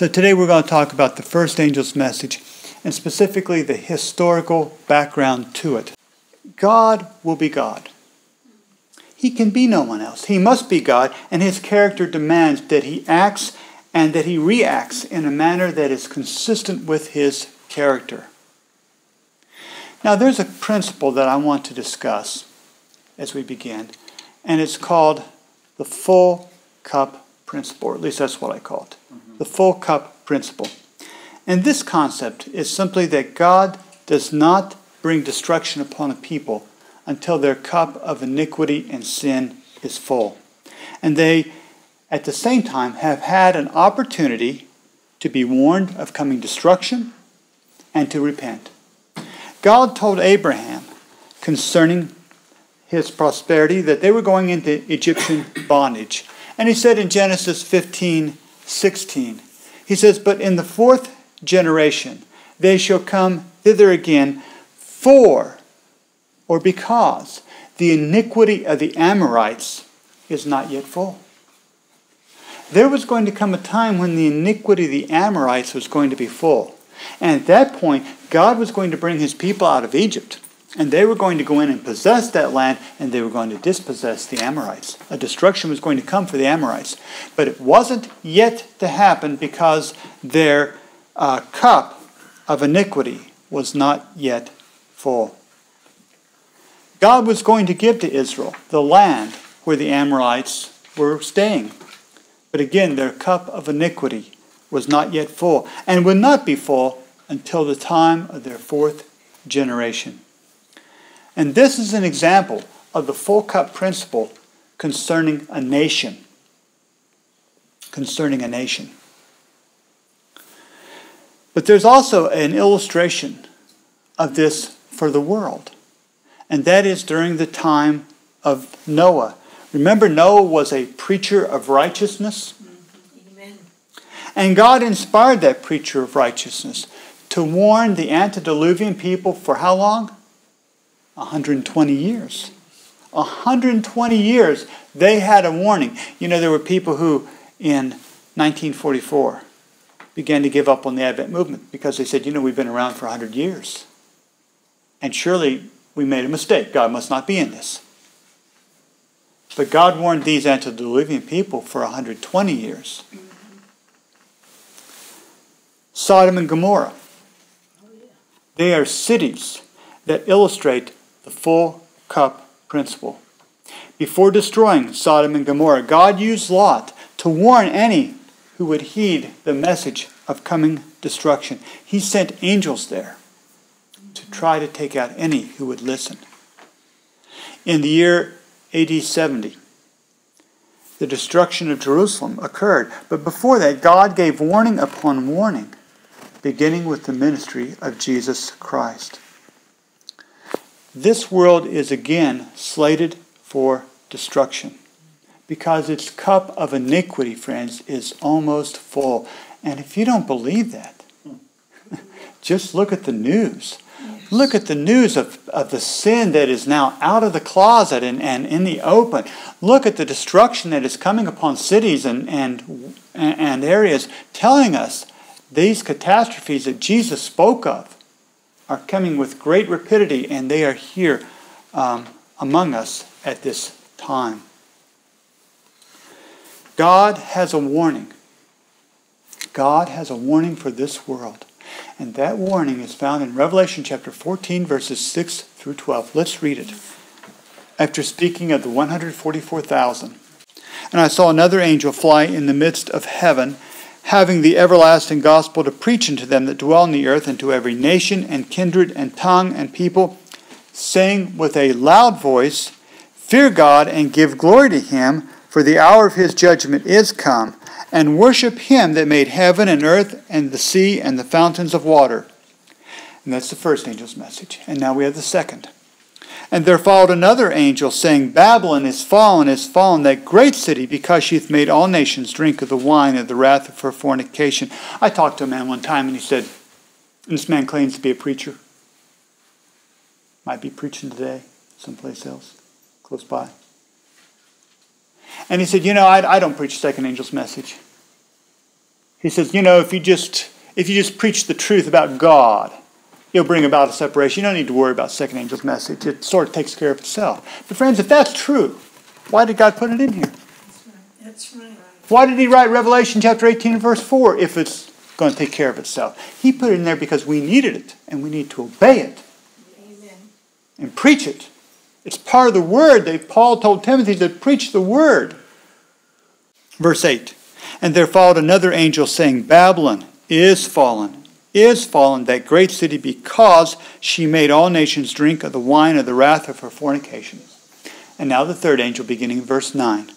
So today we're going to talk about the first angel's message and specifically the historical background to it. God will be God. He can be no one else. He must be God, and his character demands that he acts and that he reacts in a manner that is consistent with his character. Now, there's a principle that I want to discuss as we begin, and it's called the full cup principle, or at least that's what I call it. The full cup principle. And this concept is simply that God does not bring destruction upon a people until their cup of iniquity and sin is full. And they, at the same time, have had an opportunity to be warned of coming destruction and to repent. God told Abraham concerning his prosperity that they were going into Egyptian bondage. And he said in Genesis 15 16, he says, But in the fourth generation they shall come thither again, for or because the iniquity of the Amorites is not yet full. There was going to come a time when the iniquity of the Amorites was going to be full. And at that point, God was going to bring his people out of Egypt. And they were going to go in and possess that land, and they were going to dispossess the Amorites. A destruction was going to come for the Amorites. But it wasn't yet to happen because their uh, cup of iniquity was not yet full. God was going to give to Israel the land where the Amorites were staying. But again, their cup of iniquity was not yet full, and would not be full until the time of their fourth generation. And this is an example of the full cup principle concerning a nation. Concerning a nation. But there's also an illustration of this for the world and that is during the time of Noah. Remember, Noah was a preacher of righteousness? Amen. And God inspired that preacher of righteousness to warn the antediluvian people for how long? 120 years. 120 years they had a warning. You know, there were people who in 1944 began to give up on the Advent movement because they said, you know, we've been around for 100 years. And surely we made a mistake. God must not be in this. But God warned these antediluvian people for 120 years. Sodom and Gomorrah. They are cities that illustrate the full cup principle. Before destroying Sodom and Gomorrah, God used Lot to warn any who would heed the message of coming destruction. He sent angels there to try to take out any who would listen. In the year AD 70, the destruction of Jerusalem occurred. But before that, God gave warning upon warning, beginning with the ministry of Jesus Christ. This world is again slated for destruction because its cup of iniquity, friends, is almost full. And if you don't believe that, just look at the news. Look at the news of, of the sin that is now out of the closet and, and in the open. Look at the destruction that is coming upon cities and, and, and areas, telling us these catastrophes that Jesus spoke of are coming with great rapidity and they are here um, among us at this time. God has a warning. God has a warning for this world. And that warning is found in Revelation chapter 14, verses 6 through 12. Let's read it. After speaking of the 144,000, and I saw another angel fly in the midst of heaven, having the everlasting gospel to preach unto them that dwell on the earth, and to every nation and kindred and tongue and people, saying with a loud voice, Fear God and give glory to him, for the hour of his judgment is come and worship him that made heaven and earth and the sea and the fountains of water. And that's the first angel's message. And now we have the second. And there followed another angel, saying, Babylon is fallen, is fallen, that great city, because she hath made all nations drink of the wine of the wrath of her fornication. I talked to a man one time, and he said, this man claims to be a preacher. Might be preaching today, someplace else, close by. And he said, You know, I, I don't preach second angel's message. He says, you know, if you just if you just preach the truth about God, it'll bring about a separation. You don't need to worry about second angel's message. It sort of takes care of itself. But friends, if that's true, why did God put it in here? That's right. That's right. Why did he write Revelation chapter 18 and verse 4 if it's going to take care of itself? He put it in there because we needed it and we need to obey it Amen. and preach it. It's part of the word that Paul told Timothy to preach the word. Verse 8 And there followed another angel saying, Babylon is fallen, is fallen, that great city, because she made all nations drink of the wine of the wrath of her fornication. And now the third angel, beginning verse 9.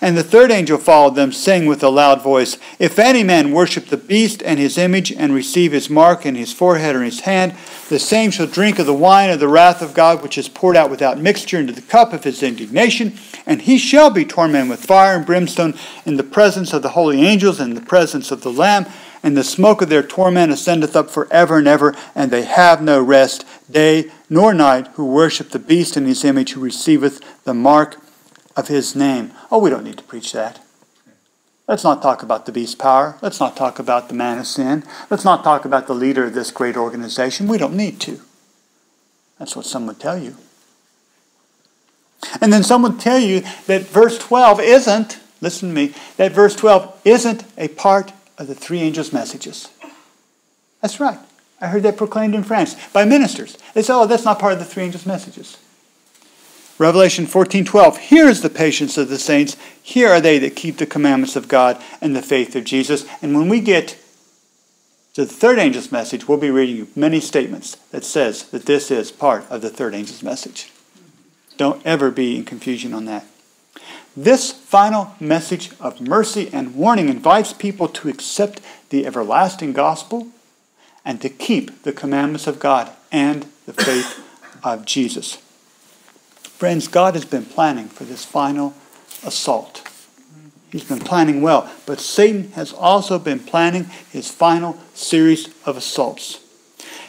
And the third angel followed them, saying with a loud voice, If any man worship the beast and his image, and receive his mark in his forehead or in his hand, the same shall drink of the wine of the wrath of God, which is poured out without mixture into the cup of his indignation, and he shall be tormented with fire and brimstone in the presence of the holy angels and in the presence of the Lamb, and the smoke of their torment ascendeth up for ever and ever, and they have no rest, day nor night, who worship the beast and his image, who receiveth the mark of his name. Oh, we don't need to preach that. Let's not talk about the beast power. Let's not talk about the man of sin. Let's not talk about the leader of this great organization. We don't need to. That's what some would tell you. And then some would tell you that verse 12 isn't, listen to me, that verse 12 isn't a part of the three angels' messages. That's right. I heard that proclaimed in France by ministers. They said, oh, that's not part of the three angels' messages. Revelation 14:12 Here is the patience of the saints here are they that keep the commandments of God and the faith of Jesus and when we get to the third angel's message we'll be reading you many statements that says that this is part of the third angel's message don't ever be in confusion on that this final message of mercy and warning invites people to accept the everlasting gospel and to keep the commandments of God and the faith of Jesus Friends, God has been planning for this final assault. He's been planning well, but Satan has also been planning his final series of assaults.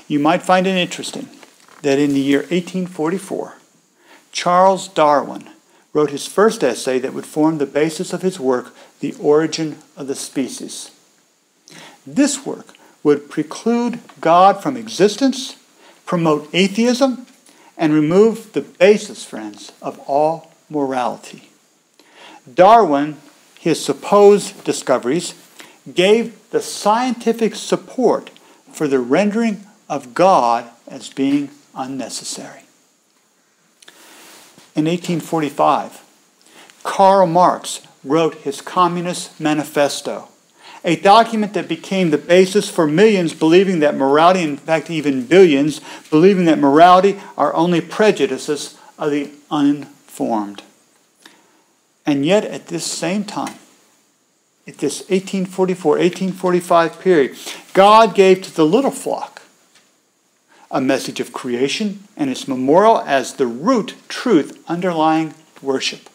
You might find it interesting that in the year 1844, Charles Darwin wrote his first essay that would form the basis of his work, The Origin of the Species. This work would preclude God from existence, promote atheism, and remove the basis, friends, of all morality. Darwin, his supposed discoveries, gave the scientific support for the rendering of God as being unnecessary. In 1845, Karl Marx wrote his Communist Manifesto a document that became the basis for millions believing that morality, in fact, even billions, believing that morality are only prejudices of the uninformed. And yet, at this same time, at this 1844 1845 period, God gave to the little flock a message of creation and its memorial as the root truth underlying worship.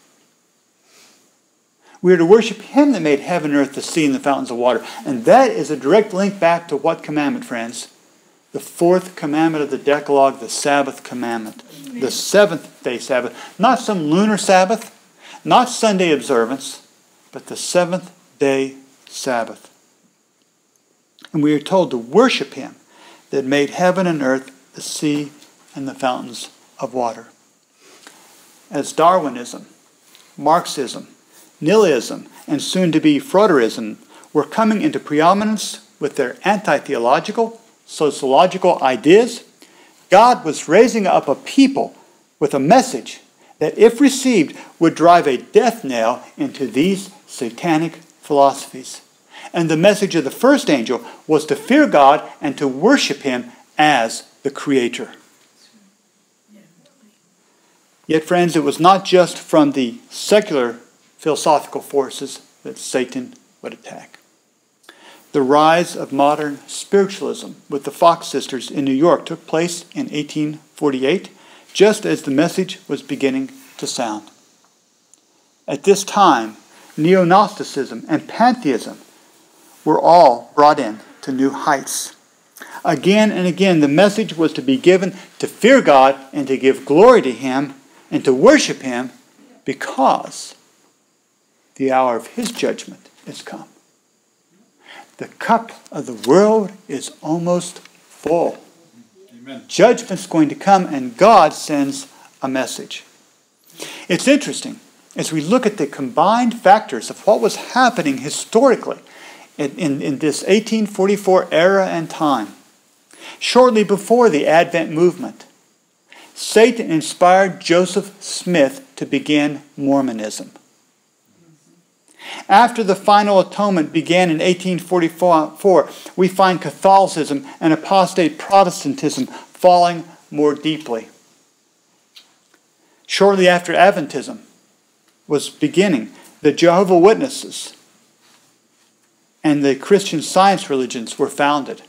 We are to worship Him that made heaven and earth, the sea, and the fountains of water. And that is a direct link back to what commandment, friends? The fourth commandment of the Decalogue, the Sabbath commandment. Amen. The seventh day Sabbath. Not some lunar Sabbath, not Sunday observance, but the seventh day Sabbath. And we are told to worship Him that made heaven and earth, the sea, and the fountains of water. As Darwinism, Marxism, nihilism, and soon to be Froderism were coming into preeminence with their anti theological, sociological ideas, God was raising up a people with a message that, if received, would drive a death nail into these satanic philosophies. And the message of the first angel was to fear God and to worship Him as the Creator. Yet, friends, it was not just from the secular philosophical forces that Satan would attack. The rise of modern spiritualism with the Fox sisters in New York took place in 1848, just as the message was beginning to sound. At this time, neo Gnosticism and pantheism were all brought in to new heights. Again and again, the message was to be given to fear God and to give glory to Him and to worship Him because the hour of his judgment is come. the cup of the world is almost full. Amen. Judgment's going to come, and God sends a message. It's interesting as we look at the combined factors of what was happening historically in, in, this 1844 era and time. Shortly before the Advent movement, Satan inspired Joseph Smith to begin Mormonism. After the final atonement began in 1844, we find Catholicism and apostate Protestantism falling more deeply. Shortly after Adventism was beginning, the Jehovah Witnesses and the Christian science religions were founded.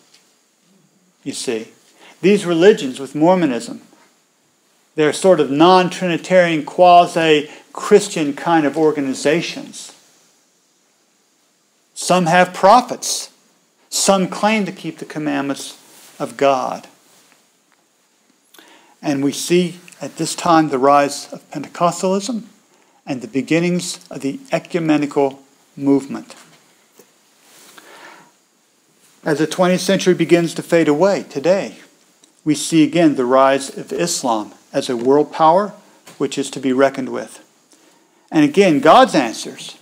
You see, these religions with Mormonism, they're sort of non Trinitarian, quasi Christian kind of organizations. Some have prophets, some claim to keep the commandments of God. And we see at this time the rise of Pentecostalism and the beginnings of the ecumenical movement. As the 20th century begins to fade away today, we see again the rise of Islam as a world power which is to be reckoned with. And again, God's answers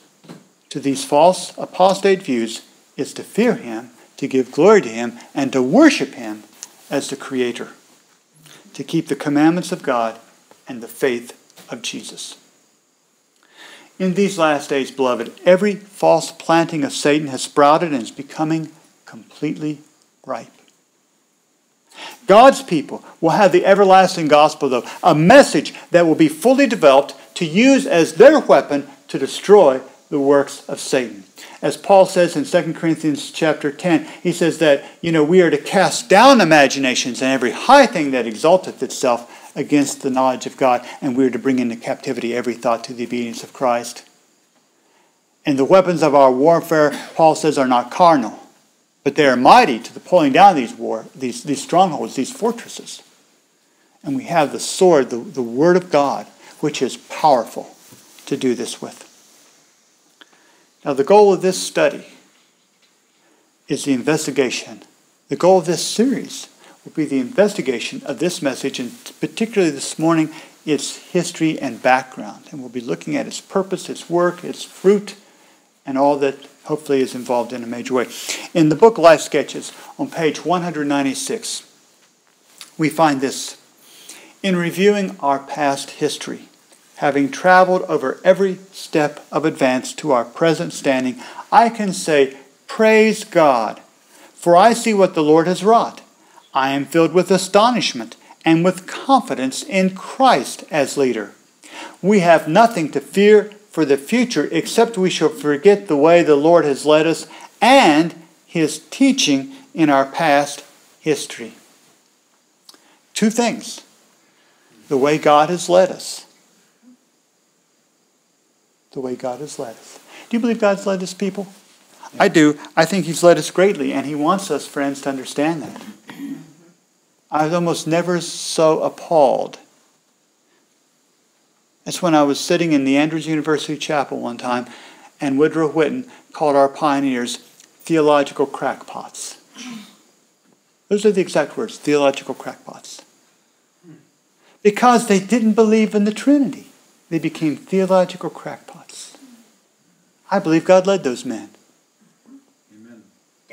to these false apostate views is to fear Him, to give glory to Him, and to worship Him as the Creator, to keep the commandments of God and the faith of Jesus. In these last days, beloved, every false planting of Satan has sprouted and is becoming completely ripe. God's people will have the everlasting gospel, though, a message that will be fully developed to use as their weapon to destroy the works of Satan. As Paul says in 2 Corinthians chapter 10, he says that, you know, we are to cast down imaginations and every high thing that exalteth itself against the knowledge of God, and we are to bring into captivity every thought to the obedience of Christ. And the weapons of our warfare, Paul says, are not carnal but they are mighty to the pulling down these war, these, these strongholds, these fortresses. And we have the sword, the, the word of God, which is powerful to do this with. Now, the goal of this study is the investigation. The goal of this series will be the investigation of this message, and particularly this morning, its history and background. And we'll be looking at its purpose, its work, its fruit, and all that hopefully is involved in a major way. In the book Life Sketches, on page 196, we find this. In reviewing our past history, having traveled over every step of advance to our present standing, I can say, Praise God, for I see what the Lord has wrought. I am filled with astonishment and with confidence in Christ as leader. We have nothing to fear for the future, except we shall forget the way the Lord has led us and his teaching in our past history. Two things the way God has led us. The way God has led us. Do you believe God's led his people? I do. I think he's led us greatly, and he wants us, friends, to understand that. I was almost never so appalled that's when I was sitting in the Andrews University Chapel one time, and Woodrow Whidden called our pioneers theological crackpots. Those are the exact words theological crackpots. Because they didn't believe in the Trinity, they became theological crackpots. I believe God led those men.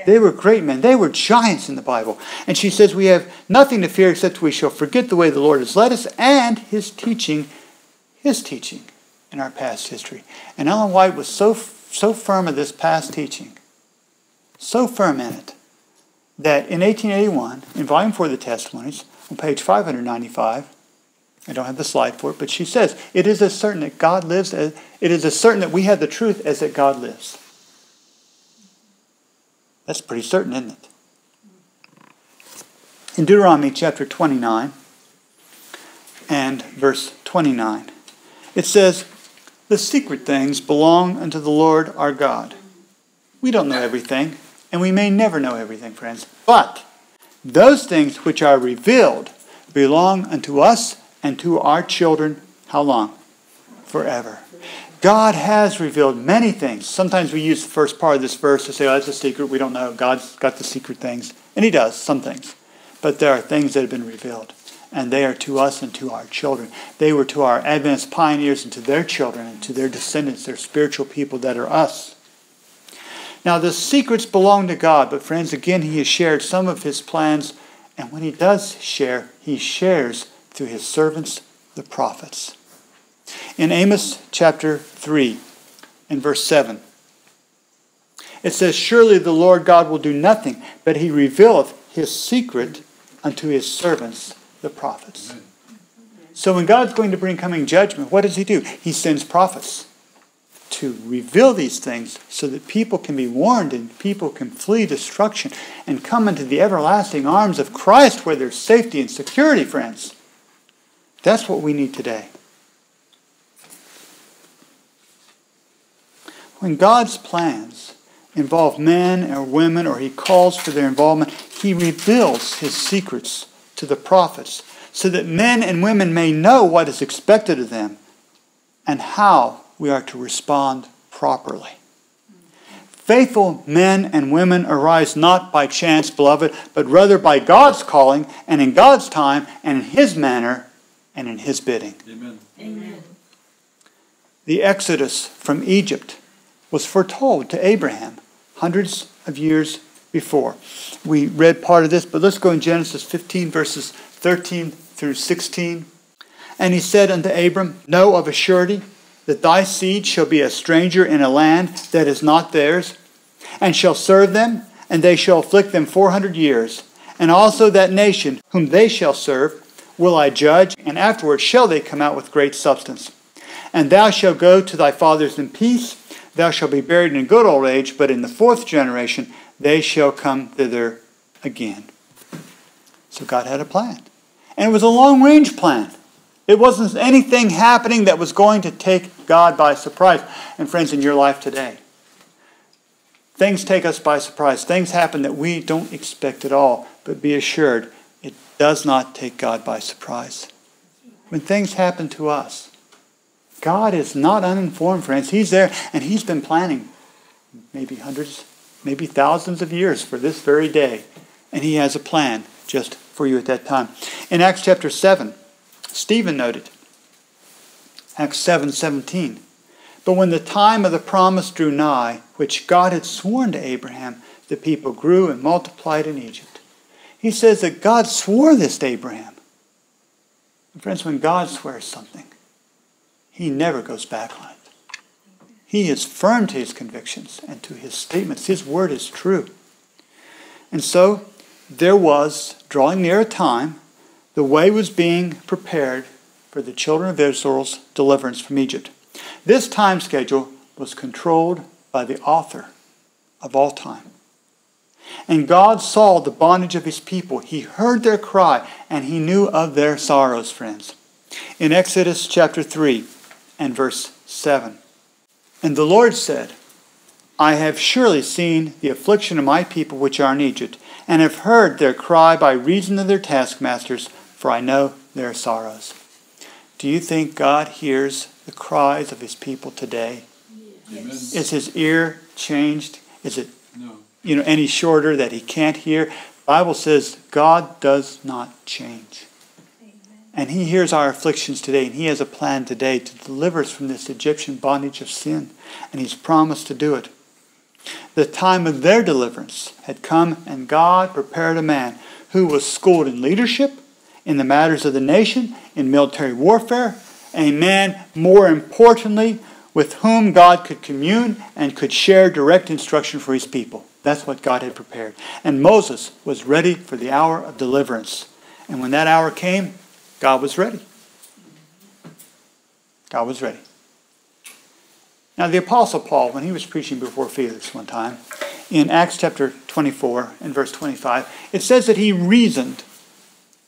They were great men. They were giants in the Bible. And she says, We have nothing to fear except we shall forget the way the Lord has led us and his teaching his teaching in our past history. And Ellen White was so, so firm of this past teaching, so firm in it, that in 1881, in Volume 4 of the Testimonies, on page 595, I don't have the slide for it, but she says, It is as certain that God lives, as, it is as certain that we have the truth as that God lives. That's pretty certain, isn't it? In Deuteronomy chapter 29 and verse 29, it says, The secret things belong unto the Lord our God. We don't know everything, and we may never know everything, friends. But those things which are revealed belong unto us and to our children. How long? forever. God has revealed many things. Sometimes we use the first part of this verse to say, oh, that's a secret. We don't know. God's got the secret things. And He does, some things. But there are things that have been revealed. And they are to us and to our children. They were to our Adventist pioneers and to their children and to their descendants, their spiritual people that are us. Now, the secrets belong to God, but friends, again, He has shared some of His plans. And when He does share, He shares through His servants, the prophets. In Amos chapter 3 and verse 7, it says, Surely the Lord God will do nothing, but he revealeth his secret unto his servants, the prophets. So when God's going to bring coming judgment, what does he do? He sends prophets to reveal these things so that people can be warned and people can flee destruction and come into the everlasting arms of Christ where there's safety and security, friends. That's what we need today. When God's plans involve men or women or he calls for their involvement, he reveals his secrets to the prophets so that men and women may know what is expected of them and how we are to respond properly. Faithful men and women arise not by chance, beloved, but rather by God's calling and in God's time and in His manner and in His bidding. Amen. Amen. The exodus from Egypt was foretold to Abraham hundreds of years before. We read part of this, but let's go in Genesis 15, verses 13 through 16. And he said unto Abram, Know of a surety that thy seed shall be a stranger in a land that is not theirs, and shall serve them, and they shall afflict them four hundred years. And also that nation whom they shall serve will I judge, and afterward shall they come out with great substance. And thou shalt go to thy fathers in peace Thou shalt be buried in good old age, but in the fourth generation they shall come thither again. So God had a plan. And it was a long range plan. It wasn't anything happening that was going to take God by surprise. And friends, in your life today, things take us by surprise. Things happen that we don't expect at all. But be assured, it does not take God by surprise. When things happen to us, God is not uninformed, friends. He's there, and He's been planning maybe hundreds, maybe thousands of years for this very day. And He has a plan just for you at that time. In Acts chapter 7, Stephen noted, Acts 7 17, But when the time of the promise drew nigh, which God had sworn to Abraham, the people grew and multiplied in Egypt. He says that God swore this to Abraham. And friends, when God swears something, he never goes back on it. He is firm to his convictions and to his statements. His word is true. And so there was, drawing near a time, the way was being prepared for the children of Israel's deliverance from Egypt. This time schedule was controlled by the author of all time. And God saw the bondage of his people. He heard their cry, and he knew of their sorrows, friends. In Exodus chapter 3, and verse 7. And the Lord said, I have surely seen the affliction of my people which are in Egypt, and have heard their cry by reason of their taskmasters, for I know their sorrows. Do you think God hears the cries of his people today? Yes. Is his ear changed? Is it No. you know any shorter that he can't hear? The Bible says God does not change. And He hears our afflictions today, and He has a plan today to deliver us from this Egyptian bondage of sin. And He's promised to do it. The time of their deliverance had come, and God prepared a man who was schooled in leadership, in the matters of the nation, in military warfare, a man, more importantly, with whom God could commune and could share direct instruction for his people. That's what God had prepared. And Moses was ready for the hour of deliverance. And when that hour came, God was ready. God was ready. Now, the Apostle Paul, when he was preaching before Felix one time, in Acts chapter 24 and verse 25, it says that he reasoned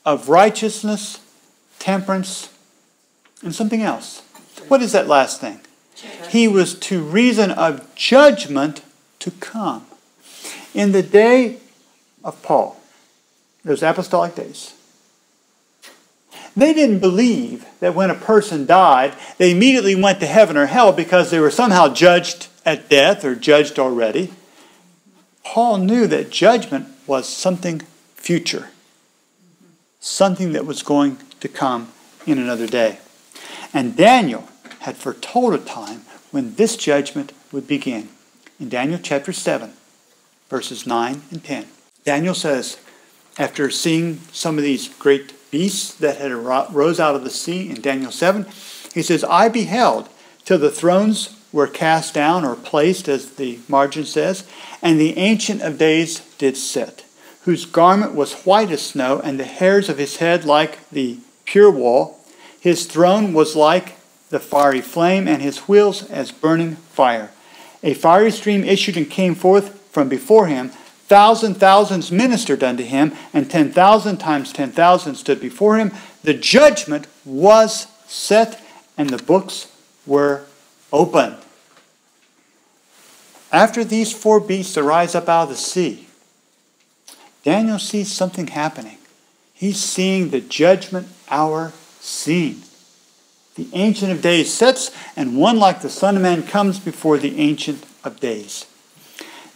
of righteousness, temperance, and something else. What is that last thing? He was to reason of judgment to come. In the day of Paul, those apostolic days, They didn't believe that when a person died, they immediately went to heaven or hell because they were somehow judged at death or judged already. Paul knew that judgment was something future, something that was going to come in another day. And Daniel had foretold a time when this judgment would begin. In Daniel chapter 7, verses 9 and 10, Daniel says, after seeing some of these great beasts that had rose out of the sea in Daniel 7, he says, I beheld till the thrones were cast down or placed, as the margin says, and the Ancient of Days did sit, whose garment was white as snow, and the hairs of his head like the pure wool. His throne was like the fiery flame, and his wheels as burning fire. A fiery stream issued and came forth from before him. Thousand thousands ministered unto him, and ten thousand times ten thousand stood before him. The judgment was set, and the books were opened. After these four beasts arise up out of the sea, Daniel sees something happening. He's seeing the judgment hour scene. The Ancient of Days sits, and one like the Son of Man comes before the Ancient of Days.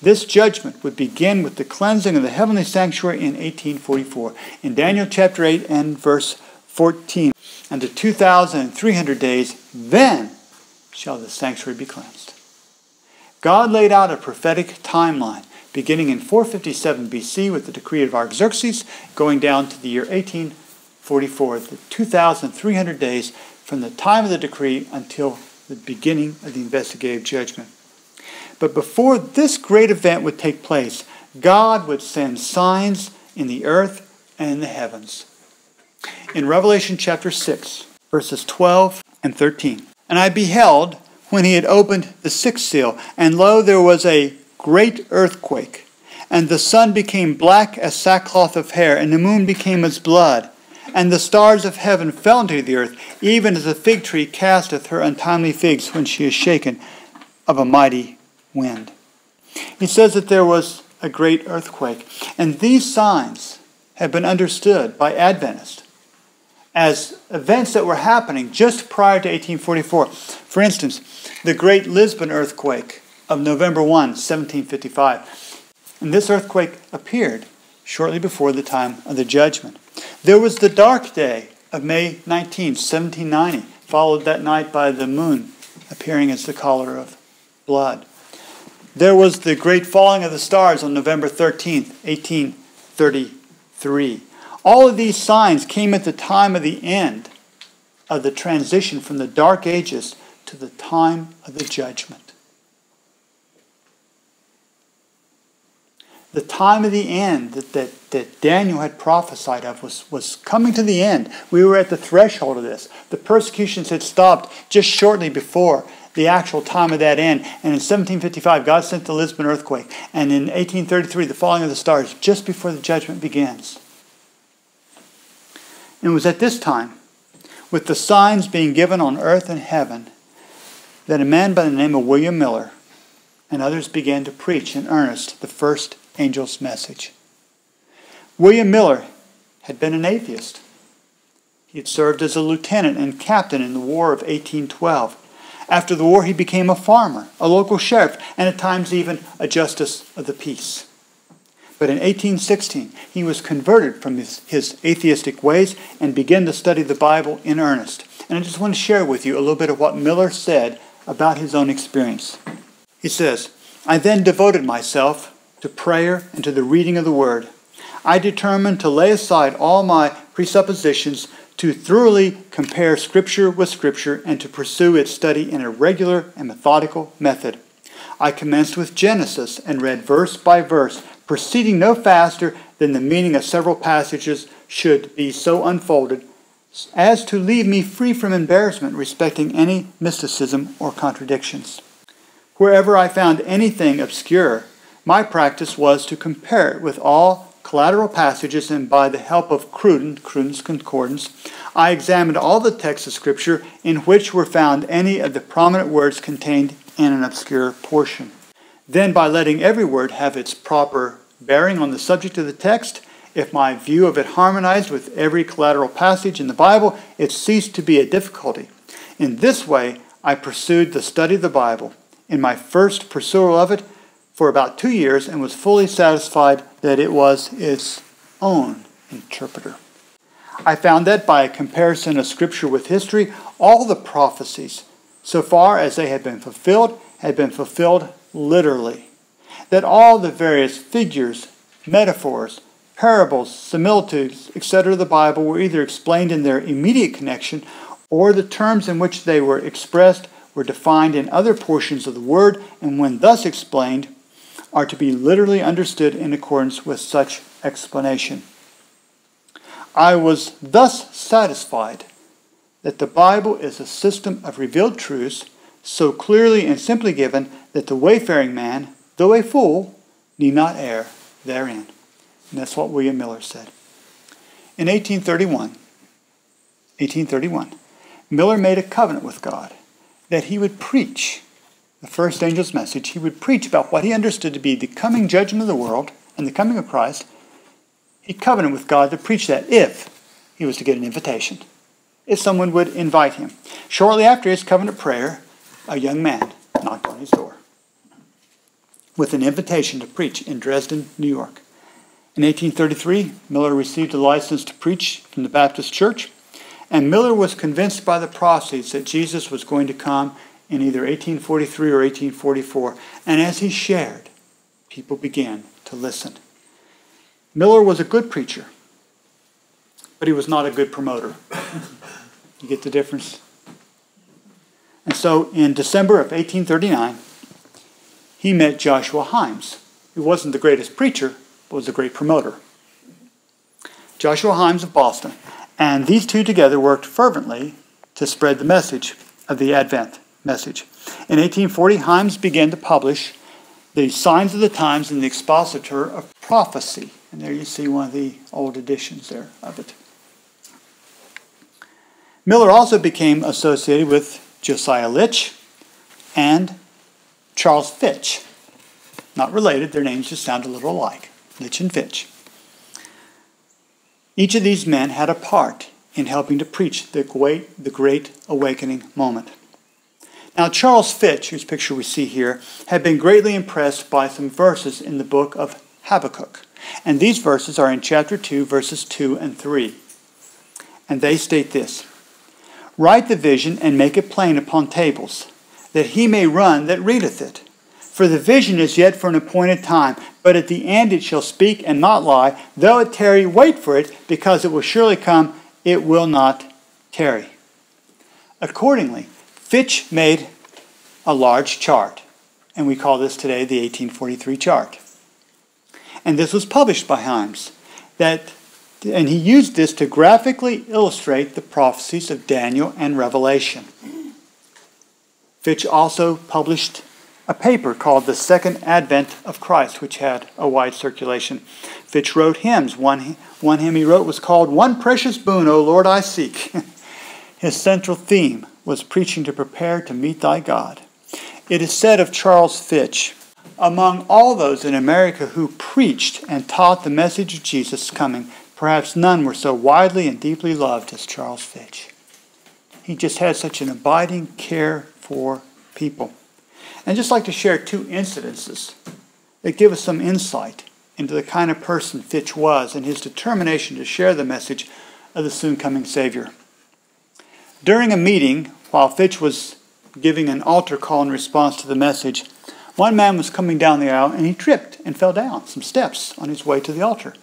This judgment would begin with the cleansing of the heavenly sanctuary in 1844. In Daniel chapter 8 and verse 14, and the 2,300 days, then shall the sanctuary be cleansed. God laid out a prophetic timeline beginning in 457 BC with the decree of Artaxerxes, going down to the year 1844, the 2,300 days from the time of the decree until the beginning of the investigative judgment. But before this great event would take place, God would send signs in the earth and in the heavens. In Revelation chapter 6, verses 12 and 13. And I beheld when he had opened the sixth seal, and lo, there was a great earthquake, and the sun became black as sackcloth of hair, and the moon became as blood, and the stars of heaven fell into the earth, even as a fig tree casteth her untimely figs when she is shaken of a mighty wind. He says that there was a great earthquake, and these signs have been understood by Adventists as events that were happening just prior to 1844. For instance, the Great Lisbon earthquake of November 1, 1755. And this earthquake appeared shortly before the time of the judgment. There was the dark day of May 19, 1790, followed that night by the moon appearing as the color of blood. There was the great falling of the stars on November 13, 1833. All of these signs came at the time of the end of the transition from the Dark Ages to the time of the judgment. The time of the end that, that, that Daniel had prophesied of was, was coming to the end. We were at the threshold of this. The persecutions had stopped just shortly before the actual time of that end. And in 1755, God sent the Lisbon earthquake. And in 1833, the falling of the stars, just before the judgment begins. And it was at this time, with the signs being given on earth and heaven, that a man by the name of William Miller and others began to preach in earnest the first angel's message. William Miller had been an atheist. He had served as a lieutenant and captain in the War of 1812. After the war, he became a farmer, a local sheriff, and at times even a justice of the peace. But in 1816, he was converted from his, his atheistic ways and began to study the Bible in earnest. And I just want to share with you a little bit of what Miller said about his own experience. He says, I then devoted myself to prayer and to the reading of the Word. I determined to lay aside all my presuppositions, to thoroughly compare Scripture with Scripture, and to pursue its study in a regular and methodical method. I commenced with Genesis and read verse by verse proceeding no faster than the meaning of several passages should be so unfolded as to leave me free from embarrassment respecting any mysticism or contradictions. Wherever I found anything obscure, my practice was to compare it with all collateral passages, and by the help of Cruden, Cruden's Concordance, I examined all the texts of Scripture in which were found any of the prominent words contained in an obscure portion. Then, by letting every word have its proper bearing on the subject of the text, If my view of it harmonized with every collateral passage in the Bible, it ceased to be a difficulty. In this way, I pursued the study of the Bible in my first pursuit of it for about two years and was fully satisfied that it was its own interpreter. I found that by a comparison of Scripture with history, all the prophecies, so far as they had been fulfilled, had been fulfilled literally. That all the various figures, metaphors, parables, similitudes, etc., of the Bible were either explained in their immediate connection or the terms in which they were expressed were defined in other portions of the Word, and when thus explained, are to be literally understood in accordance with such explanation. I was thus satisfied that the Bible is a system of revealed truths so clearly and simply given that the wayfaring man, though a fool, need not err therein. And that's what William Miller said. In 1831, 1831, Miller made a covenant with God that he would preach the first angel's message. He would preach about what he understood to be the coming judgment of the world and the coming of Christ he covenanted with God to preach that if he was to get an invitation, if someone would invite him. Shortly after his covenant prayer, a young man knocked on his door with an invitation to preach in Dresden, New York. In 1833, Miller received a license to preach from the Baptist Church, and Miller was convinced by the prophecies that Jesus was going to come in either 1843 or 1844. And as he shared, people began to listen. Miller was a good preacher, but he was not a good promoter. You get the difference? And so in December of 1839, he met Joshua Himes, who wasn't the greatest preacher, but was a great promoter. Joshua Himes of Boston. And these two together worked fervently to spread the message of the Advent message. In 1840, Himes began to publish the Signs of the Times and the Expositor of Prophecy. And there you see one of the old editions there of it. Miller also became associated with Josiah Litch and Charles Fitch. Not related, their names just sound a little alike Litch and Fitch. Each of these men had a part in helping to preach the great, the great awakening moment. Now, Charles Fitch, whose picture we see here, had been greatly impressed by some verses in the book of Habakkuk. And these verses are in chapter 2, verses 2 and 3. And they state this Write the vision and make it plain upon tables, that he may run that readeth it. For the vision is yet for an appointed time, but at the end it shall speak and not lie. Though it tarry, wait for it, because it will surely come, it will not tarry. Accordingly, Fitch made a large chart, and we call this today the 1843 chart and this was published by Himes. That, and he used this to graphically illustrate the prophecies of Daniel and Revelation. Fitch also published a paper called The Second Advent of Christ, which had a wide circulation. Fitch wrote hymns. One, one hymn he wrote was called One Precious Boon, O Lord, I Seek. His central theme was preaching to prepare to meet thy God. It is said of Charles Fitch among all those in America who preached and taught the message of Jesus coming, perhaps none were so widely and deeply loved as Charles Fitch. He just had such an abiding care for people. And just like to share two incidences that give us some insight into the kind of person Fitch was and his determination to share the message of the soon coming Savior. During a meeting, while Fitch was giving an altar call in response to the message, one man was coming down the aisle and he tripped and fell down some steps on his way to the altar.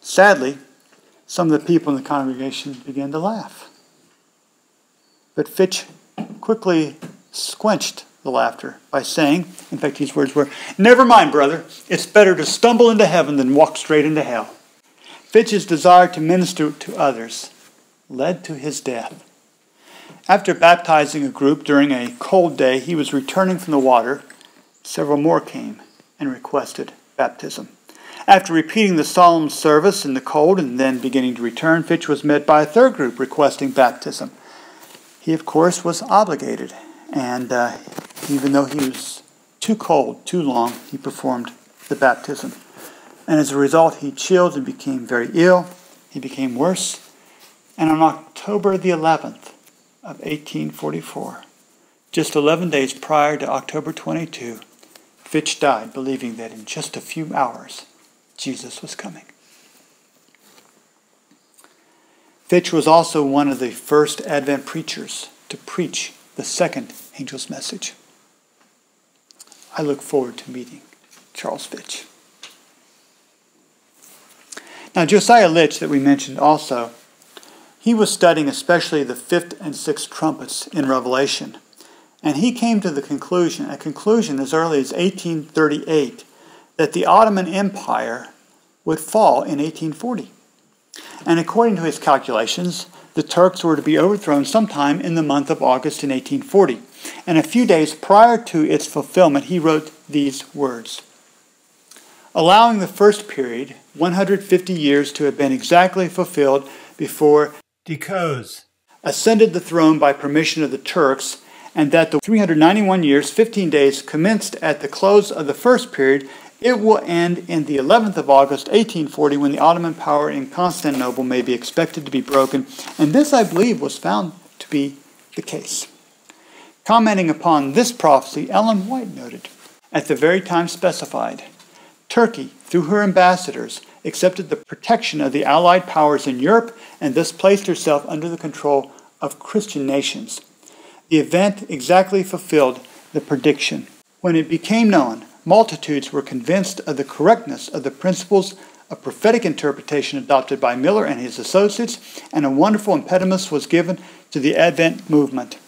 Sadly, some of the people in the congregation began to laugh. But Fitch quickly squenched the laughter by saying, in fact, these words were, Never mind, brother, it's better to stumble into heaven than walk straight into hell. Fitch's desire to minister to others led to his death. After baptizing a group during a cold day, he was returning from the water. Several more came and requested baptism. After repeating the solemn service in the cold and then beginning to return, Fitch was met by a third group requesting baptism. He, of course, was obligated, and uh, even though he was too cold, too long, he performed the baptism. And as a result, he chilled and became very ill. He became worse. And on October the 11th of 1844, just 11 days prior to October 22, Fitch died, believing that in just a few hours, Jesus was coming. Fitch was also one of the first Advent preachers to preach the second angel's message. I look forward to meeting Charles Fitch. Now, Josiah Litch, that we mentioned also, he was studying especially the fifth and sixth trumpets in Revelation. And he came to the conclusion, a conclusion as early as 1838, that the Ottoman Empire would fall in 1840. And according to his calculations, the Turks were to be overthrown sometime in the month of August in 1840. And a few days prior to its fulfillment, he wrote these words Allowing the first period, 150 years, to have been exactly fulfilled before Deacozes ascended the throne by permission of the Turks, and that the 391 years, 15 days commenced at the close of the first period it will end in the 11th of August, 1840, when the Ottoman power in Constantinople may be expected to be broken, and this, I believe, was found to be the case. Commenting upon this prophecy, Ellen White noted, at the very time specified, Turkey, through her ambassadors, accepted the protection of the Allied powers in Europe and thus placed herself under the control of Christian nations. The event exactly fulfilled the prediction. When it became known multitudes were convinced of the correctness of the principles of prophetic interpretation adopted by Miller and his associates, and a wonderful impetus was given to the Advent movement.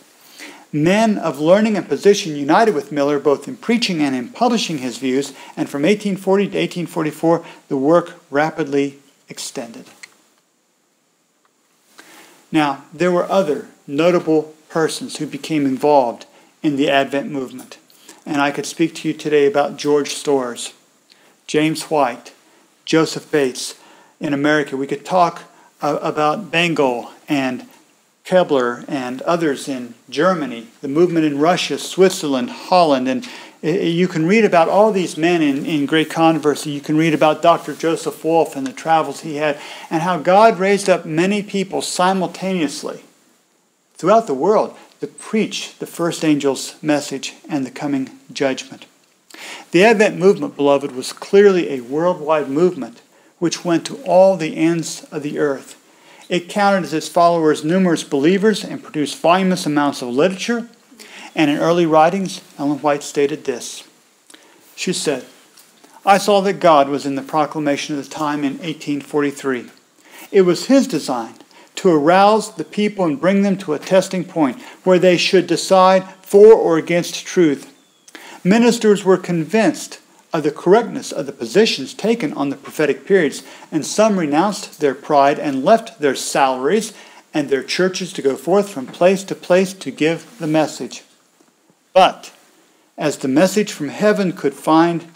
Men of learning and position united with Miller both in preaching and in publishing his views, and from 1840 to 1844, the work rapidly extended. Now, there were other notable persons who became involved in the Advent movement. And I could speak to you today about George Storrs, James White, Joseph Bates in America. We could talk uh, about Bengel and Kepler and others in Germany, the movement in Russia, Switzerland, Holland, and uh, you can read about all these men in, in great controversy. You can read about Dr. Joseph Wolff and the travels he had, and how God raised up many people simultaneously throughout the world to preach the first angel's message and the coming judgment. The Advent movement, beloved, was clearly a worldwide movement which went to all the ends of the earth. It counted as its followers numerous believers and produced voluminous amounts of literature. And in early writings, Ellen White stated this. She said, I saw that God was in the proclamation of the time in 1843. It was His design to arouse the people and bring them to a testing point where they should decide for or against truth. Ministers were convinced of the correctness of the positions taken on the prophetic periods, and some renounced their pride and left their salaries and their churches to go forth from place to place to give the message. But as the message from heaven could find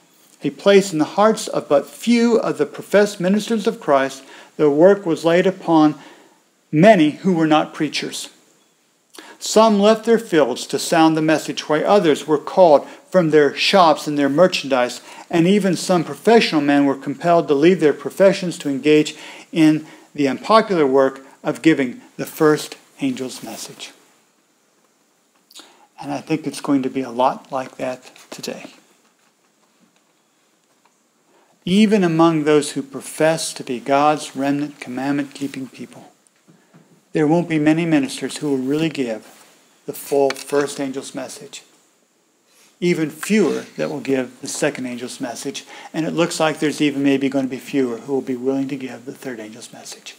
a place in the hearts of but few of the professed ministers of Christ, the work was laid upon many who were not preachers. Some left their fields to sound the message, while others were called from their shops and their merchandise, and even some professional men were compelled to leave their professions to engage in the unpopular work of giving the first angel's message. And I think it's going to be a lot like that today. Even among those who profess to be God's remnant commandment keeping people there won't be many ministers who will really give the full first angel's message. Even fewer that will give the second angel's message. And it looks like there's even maybe going to be fewer who will be willing to give the third angel's message.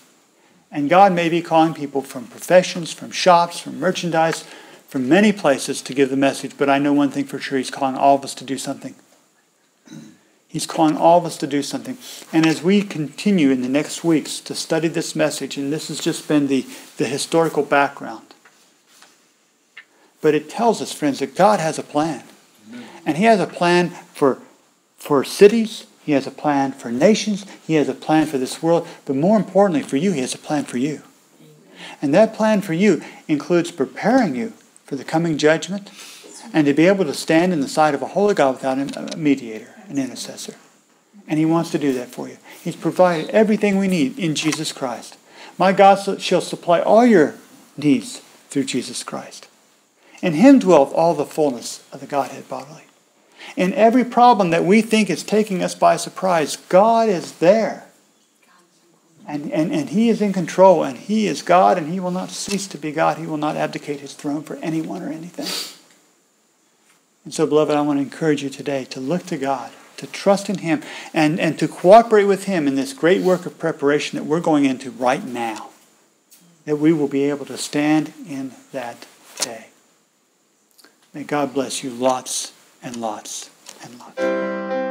And God may be calling people from professions, from shops, from merchandise, from many places to give the message, but I know one thing for sure He's calling all of us to do something. He's calling all of us to do something. And as we continue in the next weeks to study this message, and this has just been the, the historical background, but it tells us, friends, that God has a plan. And He has a plan for, for cities, He has a plan for nations, He has a plan for this world, but more importantly for you, He has a plan for you. And that plan for you includes preparing you for the coming judgment and to be able to stand in the sight of a holy God without a mediator an intercessor. And he wants to do that for you. He's provided everything we need in Jesus Christ. My God shall supply all your needs through Jesus Christ. In him dwelleth all the fullness of the Godhead bodily. In every problem that we think is taking us by surprise, God is there. And, and, and He is in control, and He is God, and He will not cease to be God. He will not abdicate His throne for anyone or anything. And so, beloved, I want to encourage you today to look to God, to trust in Him, and, and to cooperate with Him in this great work of preparation that we're going into right now, that we will be able to stand in that day. May God bless you lots and lots and lots.